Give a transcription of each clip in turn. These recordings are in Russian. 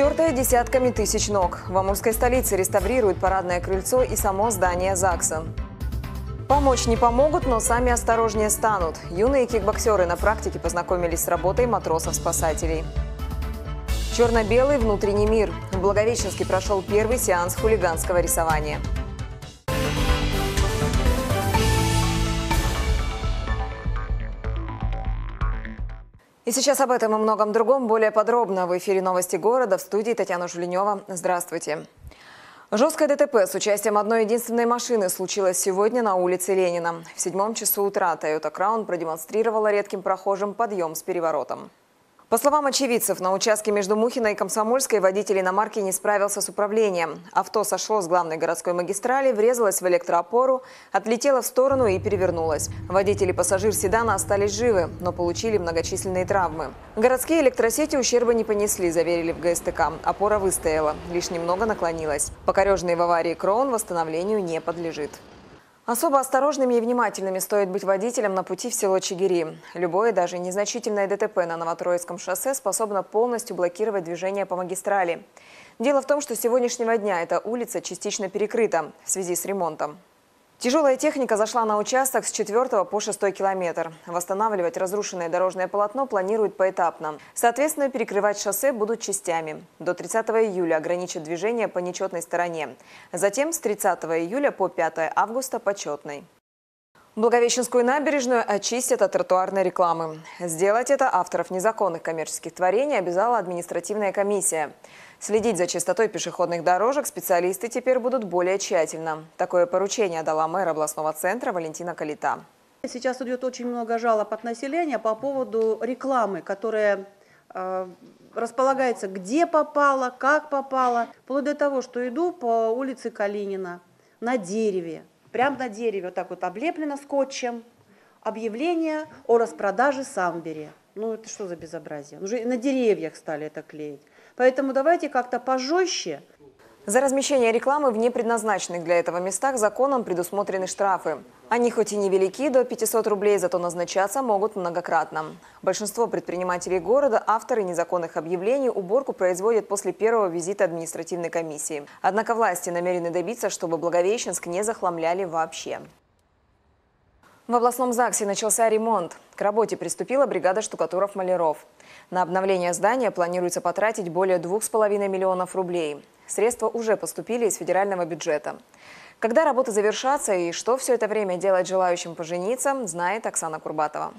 Стертая десятками тысяч ног. В Амурской столице реставрируют парадное крыльцо и само здание ЗАГСа. Помочь не помогут, но сами осторожнее станут. Юные кикбоксеры на практике познакомились с работой матросов-спасателей. Черно-белый внутренний мир. В Благовещенске прошел первый сеанс хулиганского рисования. И сейчас об этом и многом другом более подробно. В эфире «Новости города» в студии Татьяна Жуленева. Здравствуйте. Жесткое ДТП с участием одной единственной машины случилось сегодня на улице Ленина. В седьмом часу утра Toyota Crown продемонстрировала редким прохожим подъем с переворотом. По словам очевидцев, на участке между Мухиной и Комсомольской водитель иномарки не справился с управлением. Авто сошло с главной городской магистрали, врезалось в электроопору, отлетело в сторону и перевернулось. Водитель и пассажир седана остались живы, но получили многочисленные травмы. Городские электросети ущерба не понесли, заверили в ГСТК. Опора выстояла, лишь немного наклонилась. Покорежный в аварии Кроун восстановлению не подлежит. Особо осторожными и внимательными стоит быть водителем на пути в село Чигири. Любое, даже незначительное ДТП на Новотроицком шоссе способно полностью блокировать движение по магистрали. Дело в том, что с сегодняшнего дня эта улица частично перекрыта в связи с ремонтом. Тяжелая техника зашла на участок с 4 по 6 километр. Восстанавливать разрушенное дорожное полотно планируют поэтапно. Соответственно, перекрывать шоссе будут частями. До 30 июля ограничат движение по нечетной стороне. Затем с 30 июля по 5 августа по четной. Благовещенскую набережную очистят от тротуарной рекламы. Сделать это авторов незаконных коммерческих творений обязала административная комиссия. Следить за чистотой пешеходных дорожек специалисты теперь будут более тщательно. Такое поручение дала мэр областного центра Валентина Калита. Сейчас идет очень много жалоб от населения по поводу рекламы, которая э, располагается где попала, как попала. Вплоть до того, что иду по улице Калинина на дереве, прямо на дереве, вот так вот облеплено скотчем, объявление о распродаже самбери. Ну это что за безобразие? Уже на деревьях стали это клеить. Поэтому давайте как-то пожестче. За размещение рекламы в непредназначенных для этого местах законом предусмотрены штрафы. Они хоть и невелики, до 500 рублей, зато назначаться могут многократно. Большинство предпринимателей города, авторы незаконных объявлений, уборку производят после первого визита административной комиссии. Однако власти намерены добиться, чтобы Благовещенск не захламляли вообще. В областном ЗАГСе начался ремонт. К работе приступила бригада штукатуров-маляров. На обновление здания планируется потратить более 2,5 миллионов рублей. Средства уже поступили из федерального бюджета. Когда работы завершатся и что все это время делать желающим пожениться, знает Оксана Курбатова.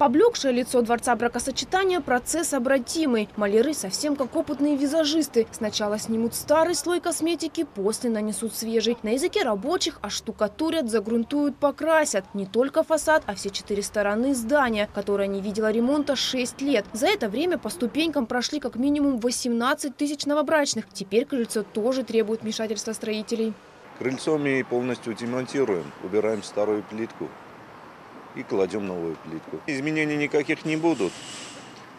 Поблекшее лицо Дворца бракосочетания – процесс обратимый. Маляры совсем как опытные визажисты. Сначала снимут старый слой косметики, после нанесут свежий. На языке рабочих оштукатурят, загрунтуют, покрасят. Не только фасад, а все четыре стороны здания, которое не видело ремонта 6 лет. За это время по ступенькам прошли как минимум 18 тысяч новобрачных. Теперь крыльцо тоже требует вмешательства строителей. Крыльцо мы полностью демонтируем, убираем старую плитку и кладем новую плитку. Изменений никаких не будут.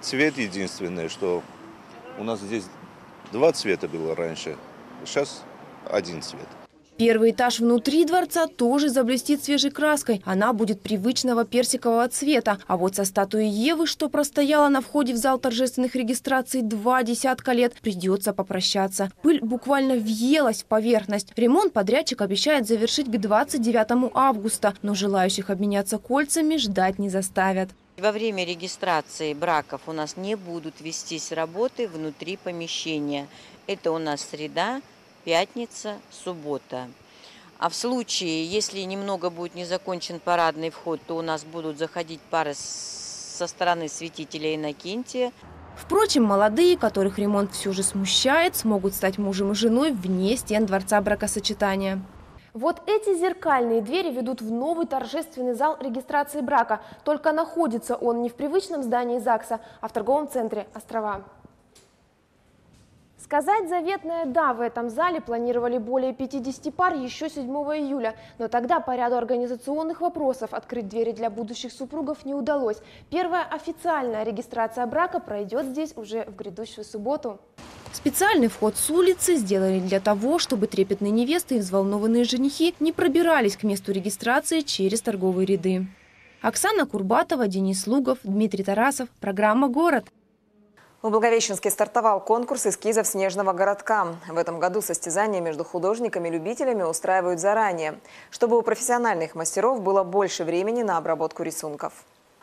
Цвет единственное, что у нас здесь два цвета было раньше, сейчас один цвет. Первый этаж внутри дворца тоже заблестит свежей краской. Она будет привычного персикового цвета. А вот со статуей Евы, что простояла на входе в зал торжественных регистраций два десятка лет, придется попрощаться. Пыль буквально въелась в поверхность. Ремонт подрядчик обещает завершить к 29 августа, но желающих обменяться кольцами ждать не заставят. Во время регистрации браков у нас не будут вестись работы внутри помещения. Это у нас среда, пятница, суббота. А в случае, если немного будет не закончен парадный вход, то у нас будут заходить пары со стороны святителя Иннокентия. Впрочем, молодые, которых ремонт все же смущает, смогут стать мужем и женой вне стен Дворца бракосочетания. Вот эти зеркальные двери ведут в новый торжественный зал регистрации брака. Только находится он не в привычном здании ЗАГСа, а в торговом центре «Острова». Сказать заветное «да» в этом зале планировали более 50 пар еще 7 июля, но тогда по ряду организационных вопросов открыть двери для будущих супругов не удалось. Первая официальная регистрация брака пройдет здесь уже в грядущую субботу. Специальный вход с улицы сделали для того, чтобы трепетные невесты и взволнованные женихи не пробирались к месту регистрации через торговые ряды. Оксана Курбатова, Денис Лугов, Дмитрий Тарасов. Программа «Город». В Благовещенске стартовал конкурс эскизов снежного городка. В этом году состязания между художниками и любителями устраивают заранее, чтобы у профессиональных мастеров было больше времени на обработку рисунков.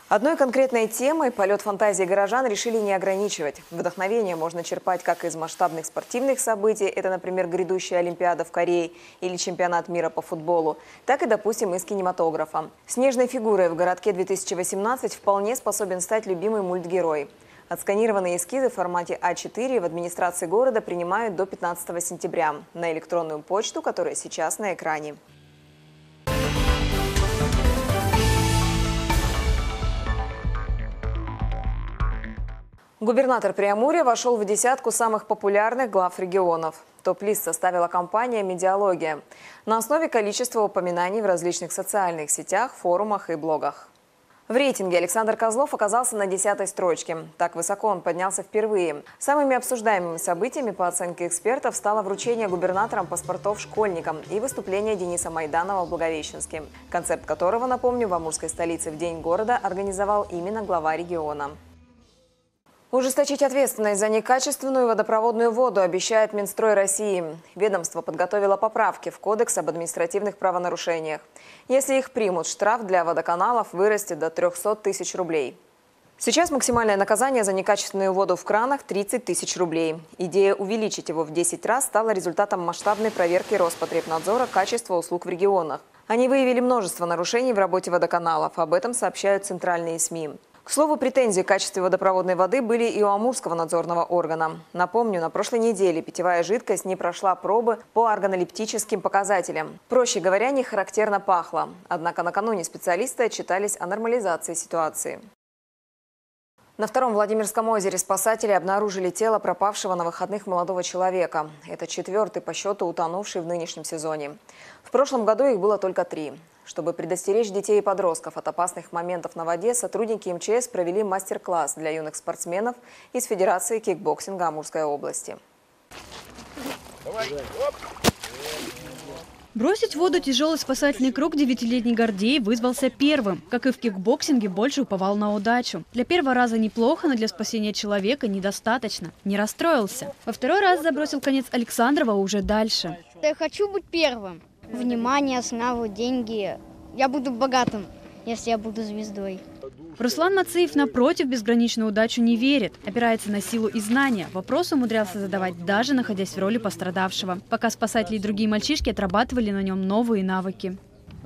Одной конкретной темой полет фантазии горожан решили не ограничивать. Вдохновение можно черпать как из масштабных спортивных событий, это, например, грядущая Олимпиада в Корее или чемпионат мира по футболу, так и, допустим, из кинематографа. Снежной фигурой в городке 2018 вполне способен стать любимый мультгерой. Отсканированные эскизы в формате А4 в администрации города принимают до 15 сентября на электронную почту, которая сейчас на экране. Губернатор Приамурья вошел в десятку самых популярных глав регионов. Топ-лист составила компания «Медиалогия» на основе количества упоминаний в различных социальных сетях, форумах и блогах. В рейтинге Александр Козлов оказался на десятой строчке. Так высоко он поднялся впервые. Самыми обсуждаемыми событиями, по оценке экспертов, стало вручение губернатором паспортов школьникам и выступление Дениса Майданова в Благовещенске, концепт которого, напомню, в Амурской столице в День города организовал именно глава региона. Ужесточить ответственность за некачественную водопроводную воду обещает Минстрой России. Ведомство подготовило поправки в Кодекс об административных правонарушениях. Если их примут, штраф для водоканалов вырастет до 300 тысяч рублей. Сейчас максимальное наказание за некачественную воду в кранах – 30 тысяч рублей. Идея увеличить его в 10 раз стала результатом масштабной проверки Роспотребнадзора качества услуг в регионах. Они выявили множество нарушений в работе водоканалов. Об этом сообщают центральные СМИ. К слову, претензии к качеству водопроводной воды были и у Амурского надзорного органа. Напомню, на прошлой неделе питьевая жидкость не прошла пробы по органолептическим показателям. Проще говоря, не характерно пахло. Однако накануне специалисты отчитались о нормализации ситуации. На втором Владимирском озере спасатели обнаружили тело пропавшего на выходных молодого человека. Это четвертый по счету утонувший в нынешнем сезоне. В прошлом году их было только три. Чтобы предостеречь детей и подростков от опасных моментов на воде, сотрудники МЧС провели мастер-класс для юных спортсменов из Федерации кикбоксинга Амурской области. Бросить в воду тяжелый спасательный круг девятилетний Гордей вызвался первым. Как и в кикбоксинге, больше уповал на удачу. Для первого раза неплохо, но для спасения человека недостаточно. Не расстроился. Во второй раз забросил конец Александрова уже дальше. Я хочу быть первым внимание, славу, деньги. Я буду богатым, если я буду звездой. Руслан Мациев, напротив, безграничную удачу не верит. Опирается на силу и знания. Вопрос умудрялся задавать, даже находясь в роли пострадавшего. Пока спасатели и другие мальчишки отрабатывали на нем новые навыки.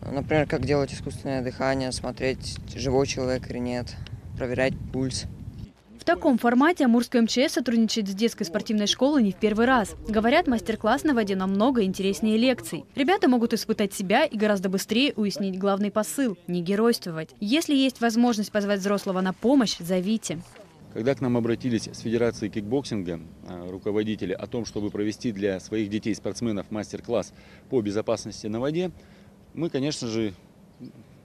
Например, как делать искусственное дыхание, смотреть, живой человек или нет, проверять пульс. В таком формате Амурская МЧС сотрудничает с детской спортивной школой не в первый раз. Говорят, мастер-класс на воде намного интереснее лекций. Ребята могут испытать себя и гораздо быстрее уяснить главный посыл – не геройствовать. Если есть возможность позвать взрослого на помощь, зовите. Когда к нам обратились с Федерации кикбоксинга а, руководители о том, чтобы провести для своих детей-спортсменов мастер-класс по безопасности на воде, мы, конечно же,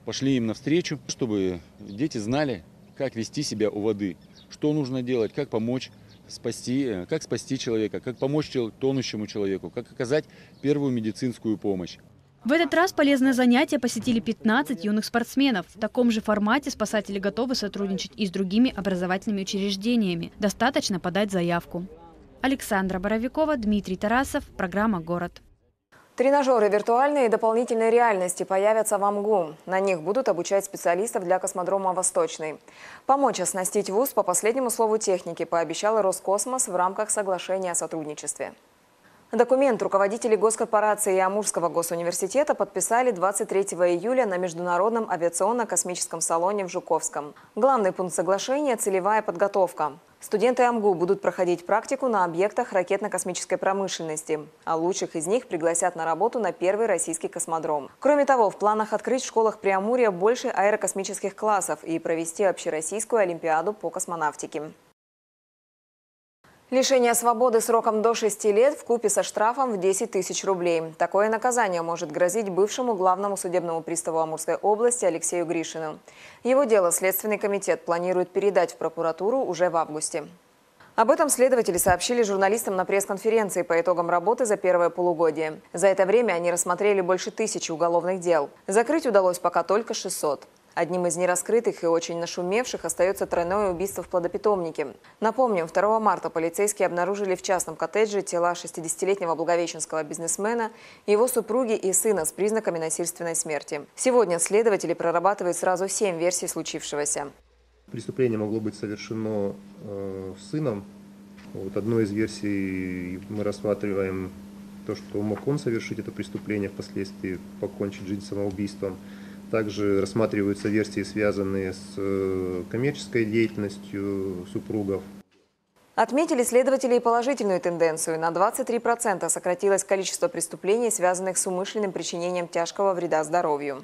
пошли им навстречу, чтобы дети знали, как вести себя у воды, что нужно делать, как помочь спасти, э, как спасти человека, как помочь тонущему человеку, как оказать первую медицинскую помощь. В этот раз полезное занятие посетили 15 юных спортсменов. В таком же формате спасатели готовы сотрудничать и с другими образовательными учреждениями. Достаточно подать заявку. Александра Боровикова, Дмитрий Тарасов, программа «Город». Тренажеры виртуальной и дополнительной реальности появятся в АМГУ. На них будут обучать специалистов для космодрома «Восточный». Помочь оснастить ВУЗ по последнему слову техники пообещал Роскосмос в рамках соглашения о сотрудничестве. Документ руководители госкорпорации и Амурского госуниверситета подписали 23 июля на Международном авиационно-космическом салоне в Жуковском. Главный пункт соглашения – целевая подготовка. Студенты АМГУ будут проходить практику на объектах ракетно-космической промышленности, а лучших из них пригласят на работу на первый российский космодром. Кроме того, в планах открыть в школах Преамурья больше аэрокосмических классов и провести общероссийскую олимпиаду по космонавтике. Лишение свободы сроком до 6 лет в купе со штрафом в 10 тысяч рублей. Такое наказание может грозить бывшему главному судебному приставу Амурской области Алексею Гришину. Его дело Следственный комитет планирует передать в прокуратуру уже в августе. Об этом следователи сообщили журналистам на пресс-конференции по итогам работы за первое полугодие. За это время они рассмотрели больше тысячи уголовных дел. Закрыть удалось пока только 600. Одним из нераскрытых и очень нашумевших остается тройное убийство в плодопитомнике. Напомним, 2 марта полицейские обнаружили в частном коттедже тела 60-летнего благовещенского бизнесмена, его супруги и сына с признаками насильственной смерти. Сегодня следователи прорабатывают сразу семь версий случившегося. Преступление могло быть совершено э, сыном. Вот одной из версий мы рассматриваем то, что мог он совершить это преступление, впоследствии покончить жизнь самоубийством. Также рассматриваются версии, связанные с э, коммерческой деятельностью супругов. Отметили следователи и положительную тенденцию. На 23% сократилось количество преступлений, связанных с умышленным причинением тяжкого вреда здоровью.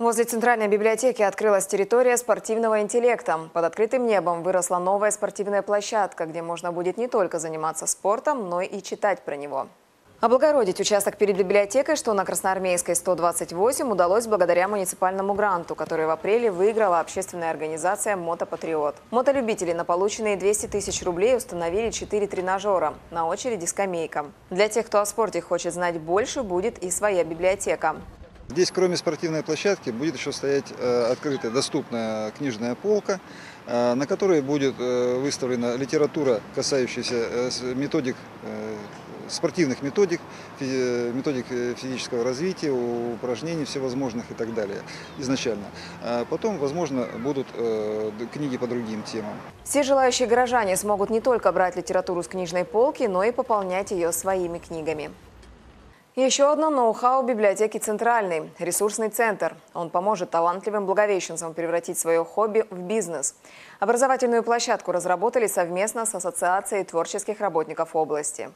Возле Центральной библиотеки открылась территория спортивного интеллекта. Под открытым небом выросла новая спортивная площадка, где можно будет не только заниматься спортом, но и читать про него. Облагородить участок перед библиотекой, что на Красноармейской 128, удалось благодаря муниципальному гранту, который в апреле выиграла общественная организация «Мотопатриот». Мотолюбители на полученные 200 тысяч рублей установили 4 тренажера. На очереди скамейка. Для тех, кто о спорте хочет знать больше, будет и своя библиотека. Здесь, кроме спортивной площадки, будет еще стоять э, открытая, доступная книжная полка, э, на которой будет э, выставлена литература, касающаяся методик, спортивных методик, методик физического развития, упражнений всевозможных и так далее изначально. А потом, возможно, будут книги по другим темам. Все желающие горожане смогут не только брать литературу с книжной полки, но и пополнять ее своими книгами. Еще одно ноу-хау библиотеки «Центральный» – ресурсный центр. Он поможет талантливым благовещенцам превратить свое хобби в бизнес. Образовательную площадку разработали совместно с Ассоциацией творческих работников области.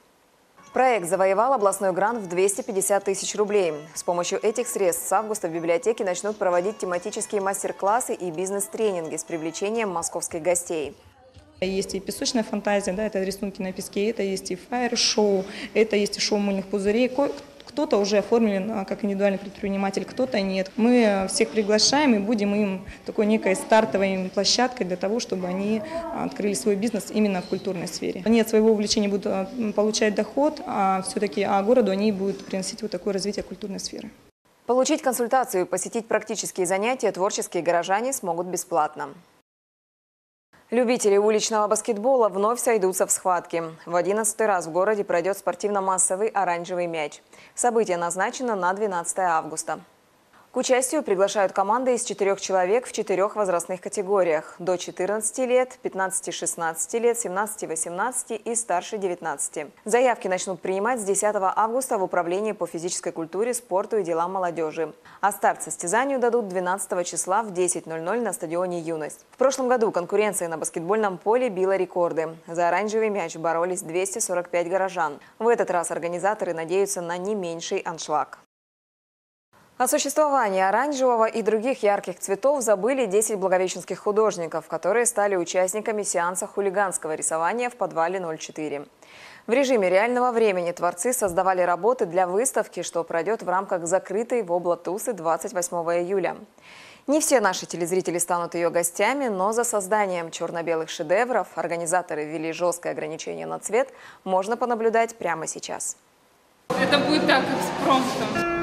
Проект завоевал областной грант в 250 тысяч рублей. С помощью этих средств с августа в библиотеке начнут проводить тематические мастер-классы и бизнес-тренинги с привлечением московских гостей. Есть и песочная фантазия, да, это рисунки на песке, это есть и фаер-шоу, это есть и шоу мыльных пузырей. Кто-то уже оформлен как индивидуальный предприниматель, кто-то нет. Мы всех приглашаем и будем им такой некой стартовой площадкой для того, чтобы они открыли свой бизнес именно в культурной сфере. Они от своего увлечения будут а, получать доход, а все-таки а городу они будут приносить вот такое развитие культурной сферы. Получить консультацию и посетить практические занятия творческие горожане смогут бесплатно. Любители уличного баскетбола вновь сойдутся в схватке. В одиннадцатый раз в городе пройдет спортивно-массовый оранжевый мяч. Событие назначено на 12 августа. К участию приглашают команды из четырех человек в четырех возрастных категориях – до 14 лет, 15-16 лет, 17-18 и старше 19. Заявки начнут принимать с 10 августа в Управлении по физической культуре, спорту и делам молодежи. А старт состязанию дадут 12 числа в 10.00 на стадионе «Юность». В прошлом году конкуренция на баскетбольном поле била рекорды. За оранжевый мяч боролись 245 горожан. В этот раз организаторы надеются на не меньший аншлаг. О существовании оранжевого и других ярких цветов забыли 10 благовещенских художников, которые стали участниками сеанса хулиганского рисования в подвале 04. В режиме реального времени творцы создавали работы для выставки, что пройдет в рамках закрытой в облатусы 28 июля. Не все наши телезрители станут ее гостями, но за созданием черно-белых шедевров организаторы ввели жесткое ограничение на цвет, можно понаблюдать прямо сейчас. Это будет так, экспромтом.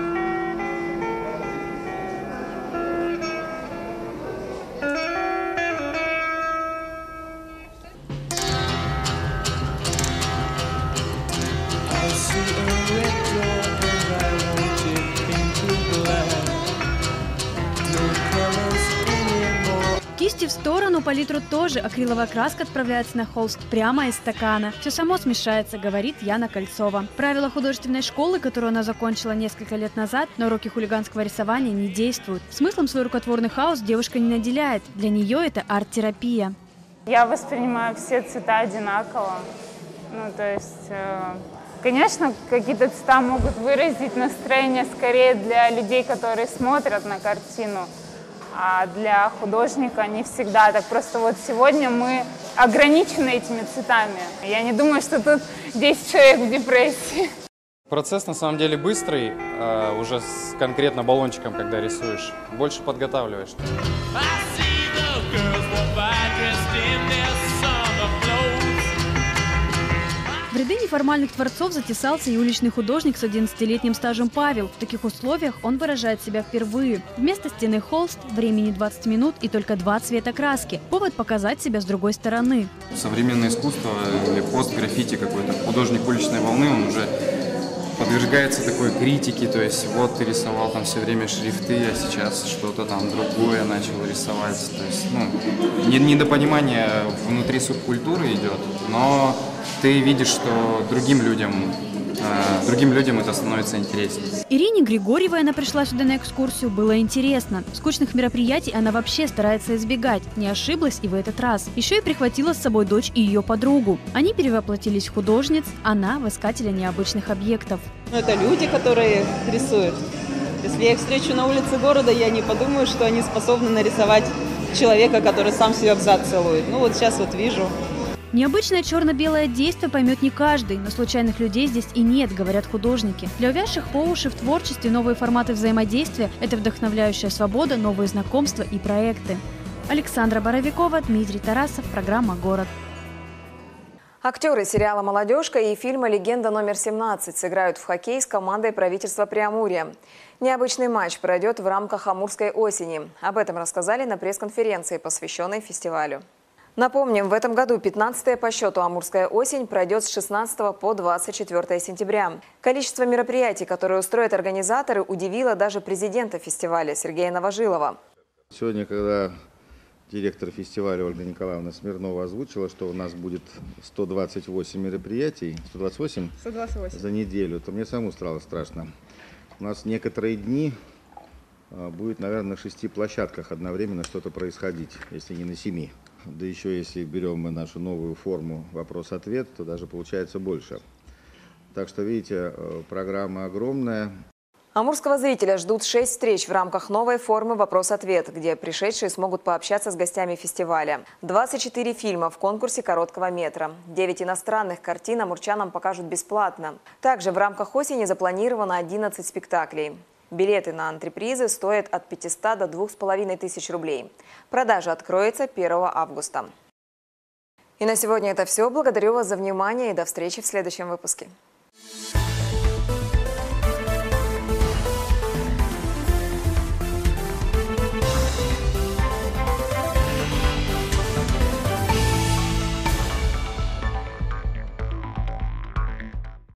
Палитру тоже. Акриловая краска отправляется на холст прямо из стакана. Все само смешается, говорит Яна Кольцова. Правила художественной школы, которую она закончила несколько лет назад, на уроке хулиганского рисования не действуют. Смыслом свой рукотворный хаос девушка не наделяет. Для нее это арт-терапия. Я воспринимаю все цвета одинаково. Ну, то есть... Э Конечно, какие-то цвета могут выразить настроение скорее для людей, которые смотрят на картину, а для художника не всегда. Так просто вот сегодня мы ограничены этими цветами. Я не думаю, что тут 10 человек в депрессии. Процесс на самом деле быстрый, а, уже с конкретно баллончиком, когда рисуешь. Больше подготавливаешь. Ряды неформальных творцов затесался и уличный художник с 11-летним стажем Павел. В таких условиях он выражает себя впервые. Вместо стены холст, времени 20 минут и только два цвета краски. Повод показать себя с другой стороны. Современное искусство или пост-граффити какой-то, художник уличной волны, он уже подвергается такой критике, то есть вот ты рисовал там все время шрифты, а сейчас что-то там другое начал рисовать. То есть, ну, недопонимание внутри субкультуры идет, но ты видишь, что другим людям а, другим людям это становится интереснее. Ирине Григорьевой она пришла сюда на экскурсию, было интересно. Скучных мероприятий она вообще старается избегать. Не ошиблась и в этот раз. Еще и прихватила с собой дочь и ее подругу. Они перевоплотились в художниц, она в искателя необычных объектов. Ну, это люди, которые рисуют. Если я их встречу на улице города, я не подумаю, что они способны нарисовать человека, который сам себя в зад целует. Ну вот сейчас вот вижу, Необычное черно-белое действие поймет не каждый, но случайных людей здесь и нет, говорят художники. Для увязших по уши в творчестве новые форматы взаимодействия – это вдохновляющая свобода, новые знакомства и проекты. Александра Боровикова, Дмитрий Тарасов, программа «Город». Актеры сериала «Молодежка» и фильма «Легенда номер 17» сыграют в хоккей с командой правительства Преамурья. Необычный матч пройдет в рамках Амурской осени. Об этом рассказали на пресс-конференции, посвященной фестивалю. Напомним, в этом году 15-я по счету «Амурская осень» пройдет с 16 по 24 сентября. Количество мероприятий, которые устроят организаторы, удивило даже президента фестиваля Сергея Новожилова. Сегодня, когда директор фестиваля Ольга Николаевна Смирнова озвучила, что у нас будет 128 мероприятий, 128, 128. за неделю, то мне самому стало страшно. У нас некоторые дни а, будет, наверное, на шести площадках одновременно что-то происходить, если не на семи. Да еще если берем мы нашу новую форму вопрос-ответ, то даже получается больше. Так что, видите, э, программа огромная. Амурского зрителя ждут шесть встреч в рамках новой формы «Вопрос-ответ», где пришедшие смогут пообщаться с гостями фестиваля. 24 фильма в конкурсе короткого метра. 9 иностранных картин амурчанам покажут бесплатно. Также в рамках осени запланировано 11 спектаклей. Билеты на антрепризы стоят от 500 до 2500 рублей. Продажа откроется 1 августа. И на сегодня это все. Благодарю вас за внимание и до встречи в следующем выпуске.